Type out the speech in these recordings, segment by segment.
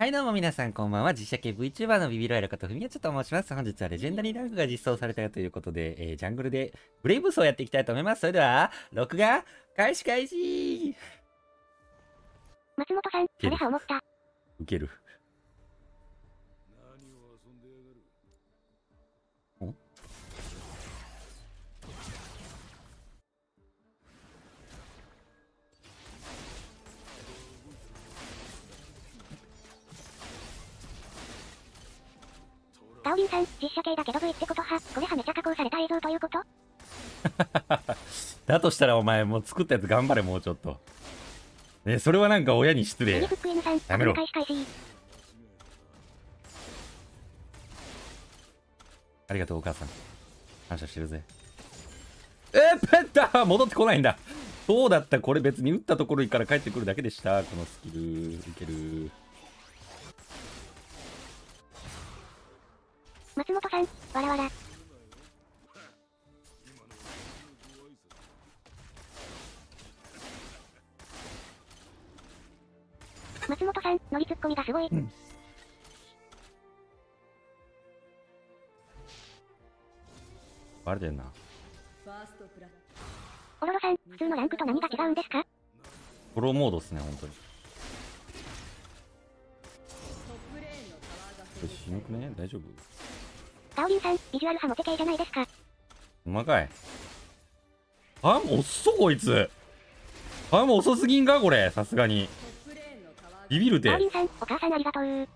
はいどうも皆さんこんばんは。実写系 VTuber のビビロヤルことふみやちょと申します。本日はレジェンダリーランクが実装されたということで、えージャングルでブレイブスをやっていきたいと思います。それでは、録画開始開始松本さん、それは思った？ウケる。ガオリンさん、実写系だけど V ってことは、これはめちゃ加工された映像ということ？だとしたらお前もう作ったやつ頑張れもうちょっと。ねそれはなんか親に失礼やめろ。ありがとうお母さん。感謝してるぜ。えー、ペッター戻ってこないんだ。そうだった。これ別に打ったところから帰ってくるだけでした。このスキル。いける。松本さん、わらわら。松本さん、乗りツッコミがすごい。バレてんな。ファーストプラッオロロさん、普通のランクと何が違うんですか？フォローモードっすね、本当に。これ死ぬくね？大丈夫？ガオリンさん、ビジュアル派モテ系じゃないですか。うまかい。あ、もう遅っこいつ。あ、もう遅すぎんかこれ。さすがに。ビビるてガオリ。ンさん、お母さんありがとう。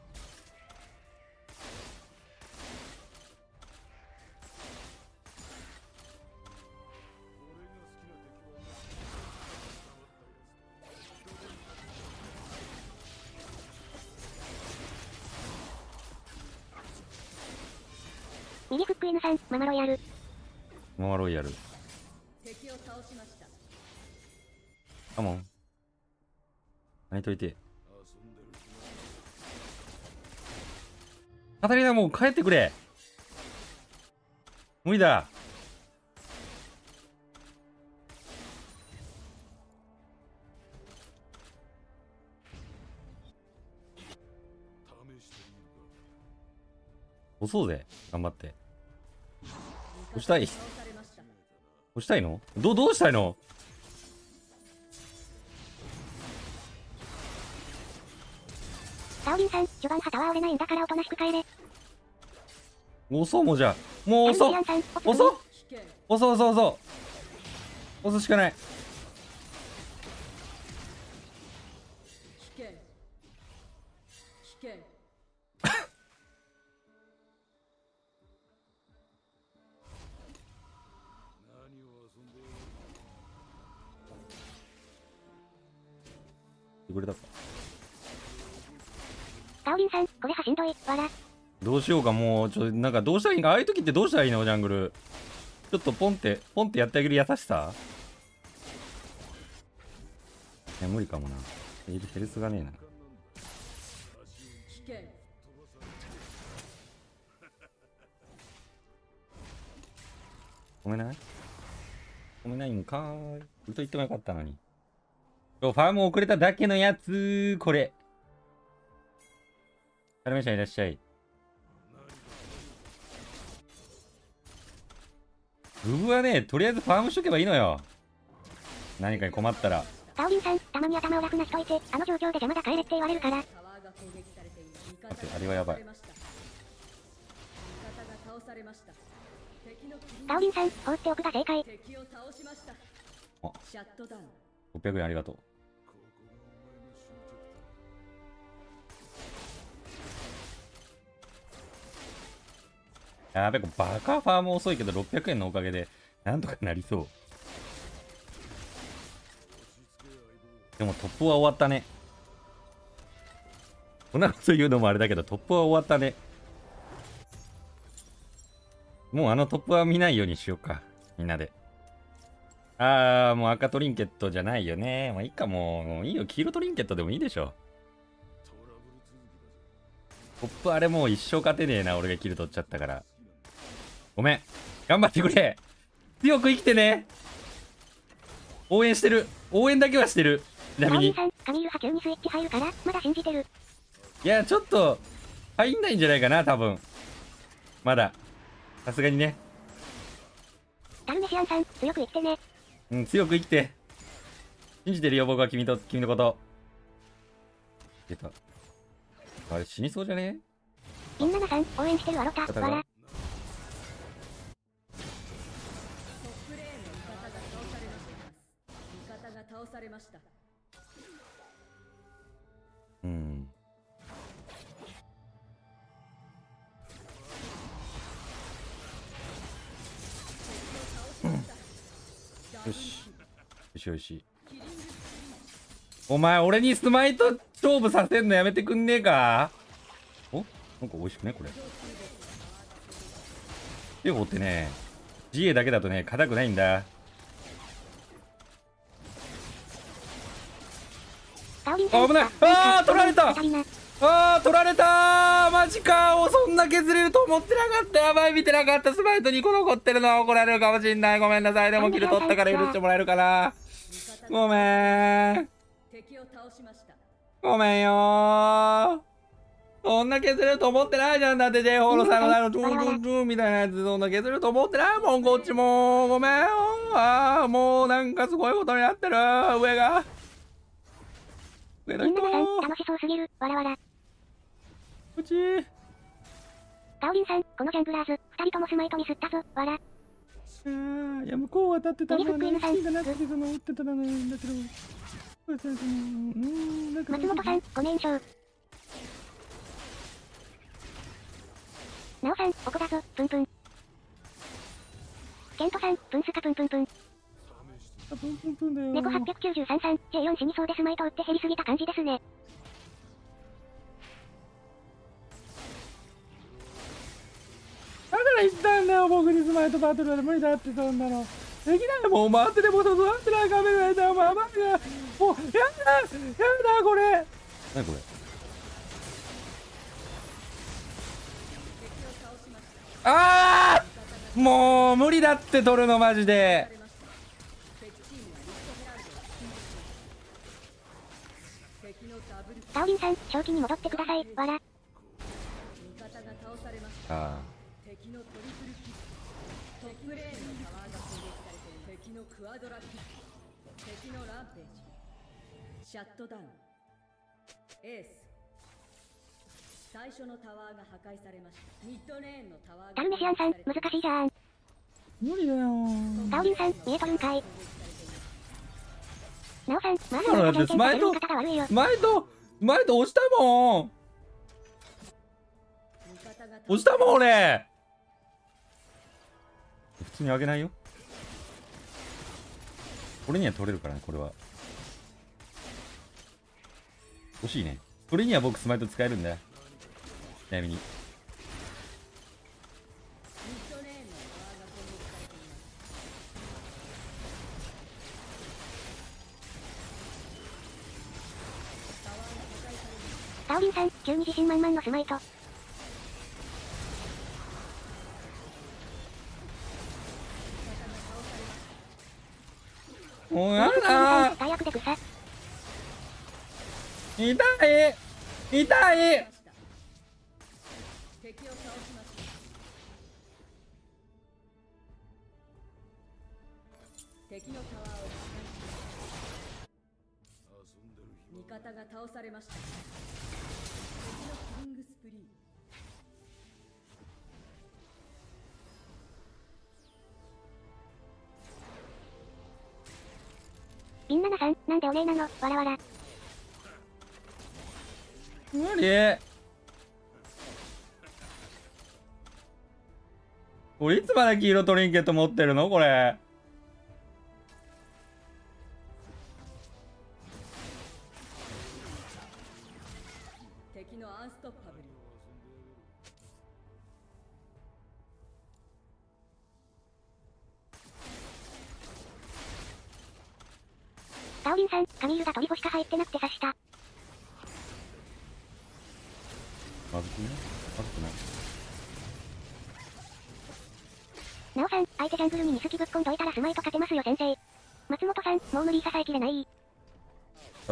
ミニフック N さん、ママロイヤル。モアロイヤル。敵を倒しましたカモン。何といて。カタリナもう帰ってくれ。無理だ。押そうぜ。頑張って。押したい。押したいの？ど、どうしたいの？ガオリンさん、序盤旗は折れないんだからおとなしく帰れ。押そうもうじゃあ。もう押そう。アンディアンさん、おつ押そう。危険押そう押そう押そう。押すしかない。くれたか。ガオリンさん、これはしんどい、わら。どうしようかもうちょなんかどうしたらいいんかああいう時ってどうしたらいいのジャングル。ちょっとポンってポンってやってあげる優しさ。いや無理かもな。ヘルスがねえな。ごめんない？ごめんない？んかーい。ずっと言ってもよかったのにファーム遅れただけのやつこれ。カルメちゃんいらっしゃい。ブブはねとりあえずファームしとけばいいのよ。何かに困ったら。ガオリンさん、た。まに頭を楽なしといて、あの状況で邪魔だ帰れって言われるから。待ってあれはやばい倒されました。味方が倒されました。敵の切りガオリンさん、放っておくが正解。あ600円ありがとうやべこれバカファーム遅いけど600円のおかげでなんとかなりそう。でもトップは終わったね。こんなこと言うのもあれだけどトップは終わったね。もうあのトップは見ないようにしようかみんなで。あーもう赤トリンケットじゃないよね。まあいいかももういいよ。黄色トリンケットでもいいでしょ。トップあれもう一生勝てねえな俺がキル取っちゃったから。ごめん頑張ってくれ強く生きてね応援してる応援だけはしてるちなみにガオリンさん、カミール波及にスイッチ入るから、まだ信じてる。いや、ちょっと、入んないんじゃないかな、多分。まだ。さすがにね。ダルメシアンさん、強く生きてね。うん、強く生きて。信じてるよ、僕は君と、君のこと。出た。あれ、死にそうじゃね？インナナさん、応援してるアロタ、方がわら。されましたうん。よし。よしよし。お前、俺にスマイト勝負させんのやめてくんねえか？お？なんか美味しくねこれ。テゴってね、自衛だけだとね、硬くないんだ。あ危ない。あー取られた。カタリナあ取られた。マジか。おそんな削れると思ってなかった。やばい見てなかった。スマイト2個残ってるのは怒られるかもしんない。ごめんなさい。でもキル取ったから許してもらえるかなごめん。ごめんよー。そんな削れると思ってないじゃん。だって J ホールさんのあのトゥントゥントゥンみたいなやつ。そんな削れると思ってないもんこっちも。ごめんよあーもうなんかすごいことになってる。上が。上の人インナナさん、楽しそうすぎる、わらわら。こっちガオリンさん、このジャングラーズ、二人ともスマイトに吸ったぞ、わら。いや向こう渡ってたのはね、ミルククイーンさんシーがなくてその打ってたのなんだけど、そうそうそううんなんか松本さん、ご年少。なおさん、ここだぞ、プンプン。ケントさん、プンスカプンプンプン。プンプンプンだよ。猫893さん、J4 死にそうでスマイト打って減りすぎた感じですね。だから言ったんだよ、僕にスマイトバトルは無理だってそんなの。できないもん、回ってでも育ってないカメラだよ、まあまあ、もう、やだ、やだ、これ。何これああもう無理だって取るのマジで敵チームはリストヘラルドを進撃敵のダブルガオリンさん、正気に戻ってください、わら。あ敵のトリプルキックトップレーンのタワーが攻撃されて敵のクアドラキック敵のランページシャットダウンエース最初のタワーが破壊されましたミッドレーンのタワーがダルメシアンさん、難しいじゃん。無理だよガオリンさん、見えとるんかい。なおさん、まだからはだってスマイト言い方が悪いよス。マイトスマイト押したもん。押したもん俺。普通にあげないよ。俺には取れるからねこれは。惜しいね。これには僕スマイト使えるんだちなみに。リンさん、急に自信満々のスマイト。もうやださん、大悪で草。痛い痛い敵を倒しました敵のタワーを破壊しました味方が倒されましたインナナさん、なんでお礼なの、わら。わら。無理これいつまで黄色トリンケット持ってるの？これ。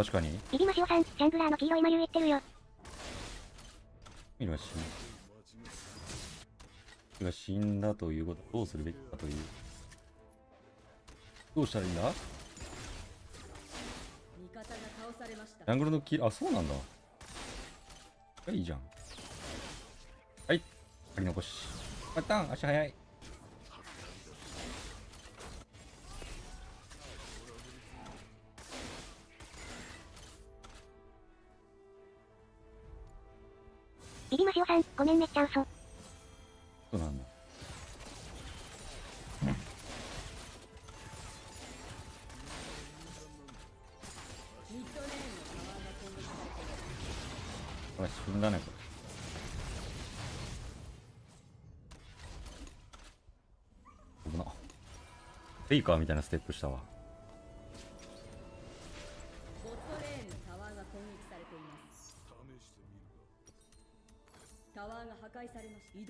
確かにビビマシオさん、ジャングラーの黄色い眉言ってるよ。ミルは死んだ。が死んだということはどうするべきかという。どうしたらいいんだ？ジャングルのキル、あ、そうなんだ。いいじゃん。はい。仮残し。パターン、足早い。ビビマシオさん、ごめんめっちゃ嘘。そうなんだ。これ死んだね、これ。危な。フェイカーみたいなステップしたわ。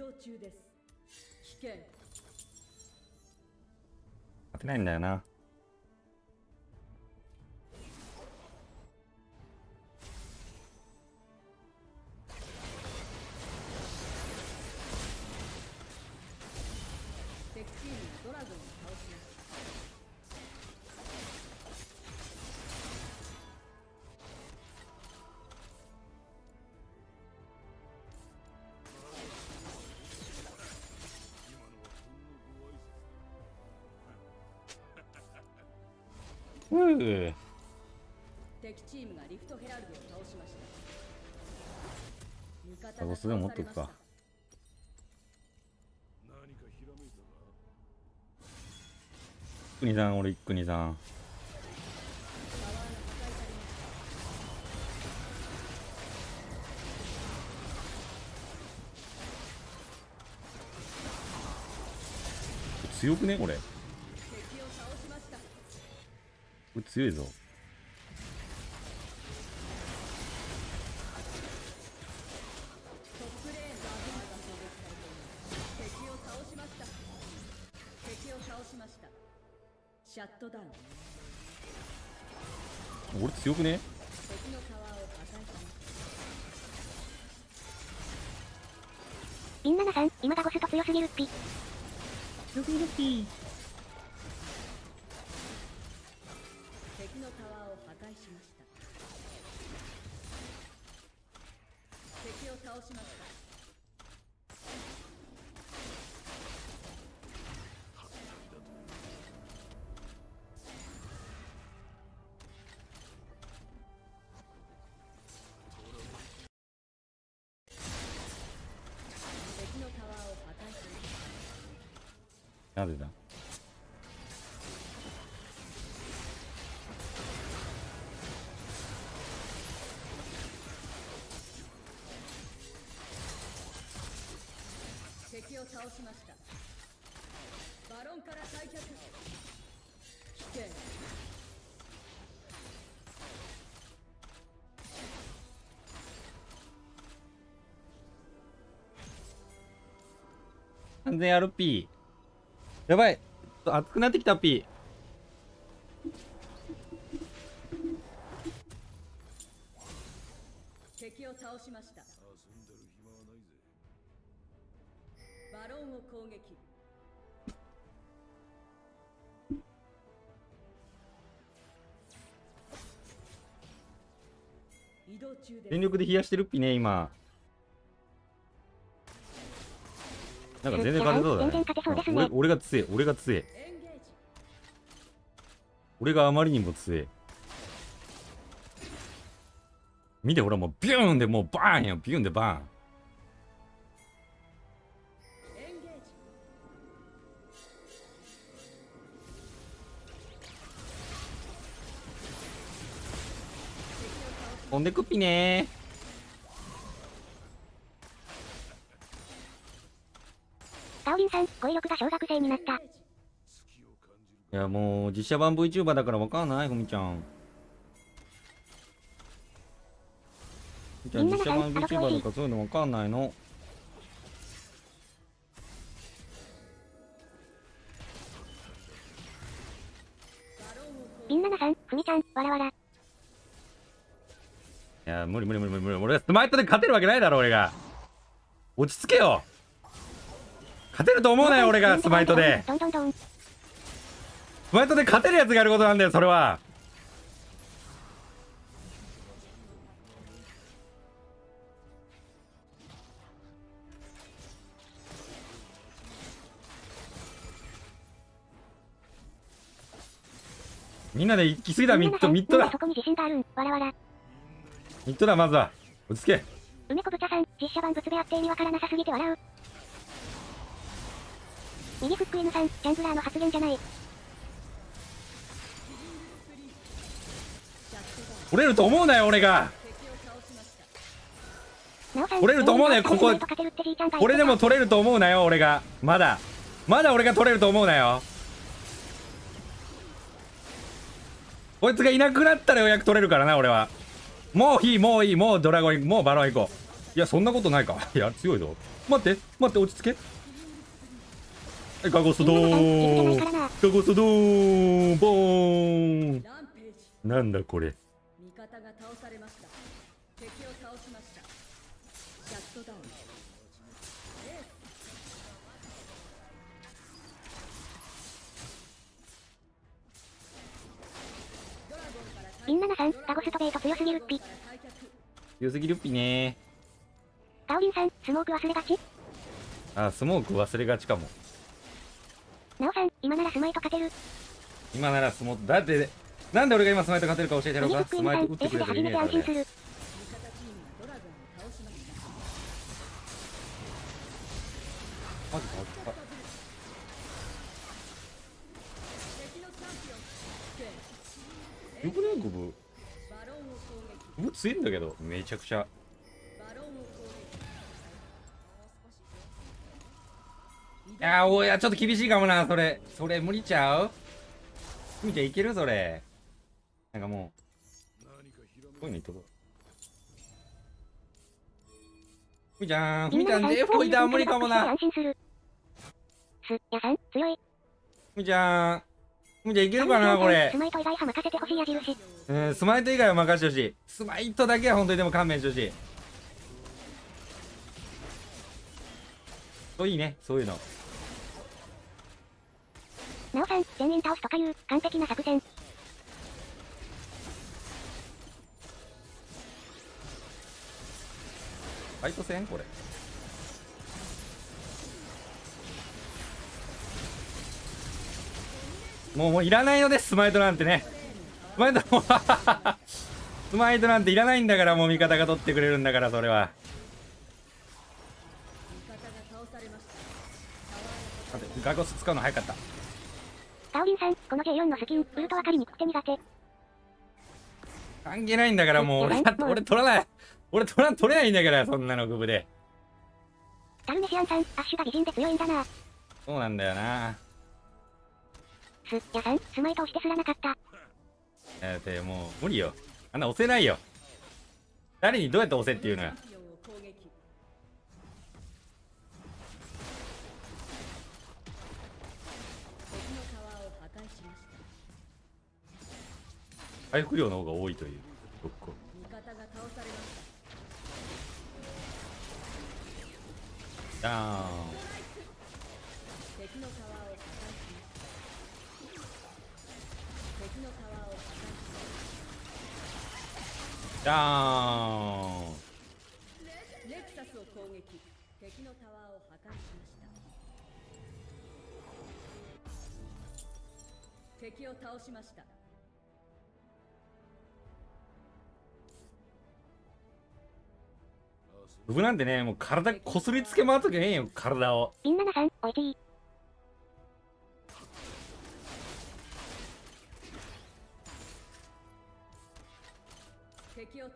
動中です危険当てないんだよな。うぅ。敵チームがリフトヘラルドを倒しました味方タゴスでも持っとくか国さん、俺、国さん。強くねこれ。れ強いぞ。シャットダウン俺強くね？敵のタワーを破壊しましたビンナナさん、今ダゴスと強すぎるっぴ。強すぎるピ敵倒しました。敵のタワーを破壊しましたなぜだしましたバロンから退却危険完全 RP。やばい。熱くなってきた P。敵を倒しましたバロンを攻撃移動中全力で冷やしてるっぴね、今。なんか全然勝てそうだね。全然勝てそうですね俺俺が強い、俺が強い。エンゲージ俺があまりにも強い。見て、ほらもうビューンでもうバーンよ、ビューンでバーン。飛んでくっぴねタオリンさん、語彙力が小学生になった。いや、もう実写版 VTuber だからわかんない、ふみちゃん。ふみちゃん、実写版 VTuber とかそういうのわかんないの。ビンナナさん、ふみちゃん、わらわら。いや、無理無理無理無理無理。俺がスマイトで勝てるわけないだろ、俺が。落ち着けよ勝てると思うなよ俺がスマイトで。スマイトで勝てるやつがやることなんだよそれはみんなで行き過ぎだミッドミッドだそこに自信がある。わらわら。ミッドだまずは。落ち着け。梅子ぶちゃさん、実写版物部やって意味わからなさすぎて笑う。右フック N さん、ジャングラーの発言じゃない。取れると思うなよ俺が。取れると思うねここ。と勝てるってじいちゃんが言ってた俺でも取れると思うなよ俺が。まだ。まだ俺が取れると思うなよ。こいつがいなくなったらようやく取れるからな俺はもういいもういいもうドラゴンもうバロン行こう。いやそんなことないか。いや強いぞ。待って待って落ち着け。はいガゴスド、ーン。ガゴスドーン。ボーン。なんだこれ。味方が倒されました。敵を倒しました。シャットダウン。ンからみんななさん、ガゴストベイト強すぎるっぴ。強すぎるっぴねガオリンさん、スモーク忘れがち？あスモーク忘れがちかもなおさん、今ならスマイト勝てる？今ならスモートだってなんで俺が今スマイト勝てるか教えてやろうかスマイト打ってくれて安心する。味方チームがドラゴンを倒しましたマジかよくねゴブ。ゴブ強いんだけど。めちゃくちゃ。いやーおいやちょっと厳しいかもなそれ。それ無理ちゃう？ふみちゃんいけるそれ。なんかもう。こういうの言っとこう。ふみちゃんふみちゃん J4 いたら無理かもな。安心する。す、やさん、強い。ふみちゃん。ふみちゃんいけるかなこれ。スマイト以外は任せてほしい矢印。うんスマイト以外は任せてほしい。スマイトだけは本当にでも勘弁してほしい。そういいねそういうの。なおさん、全員倒すとかいう、完璧な作戦。ファイト戦？これもうもういらないのですスマイトなんてね。スマイトも スマイトなんていらないんだからもう味方が取ってくれるんだからそれは。さてガゴス使うの早かった。ガオリンさん、この J4 のスキン、ウルトわかりにくくて苦手。関係ないんだからもう 俺俺取らない。俺取ら取れないんだからそんなのグブで。ダルメシアンさん、アッシュが美人で強いんだな。そうなんだよなす、やさん、スマイト押してすらなかった。だってもう無理よ。あんな押せないよ。誰にどうやって押せっていうのよ。しし回復量の方が多いという特攻味方が倒されましたダーン。ダーン。たレクサスを攻撃敵のタワーを破壊しました。敵を倒しました。僕なんてねもう体こすりつけ回っときゃえよ体を。みんななさん、おいちい。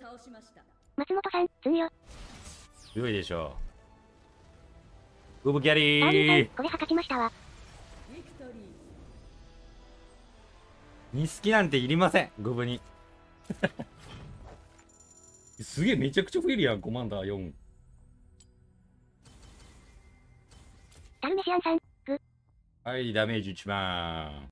倒しました。松本さん、ツンよ。強いでしょう。ウブキャリダーこれは勝ちましたわ。ビクトリー。に好きなんていりませんグブに。すげえめちゃくちゃ増えるやんコマンダー4ダルメシアンさん、グ。はいダメージ1万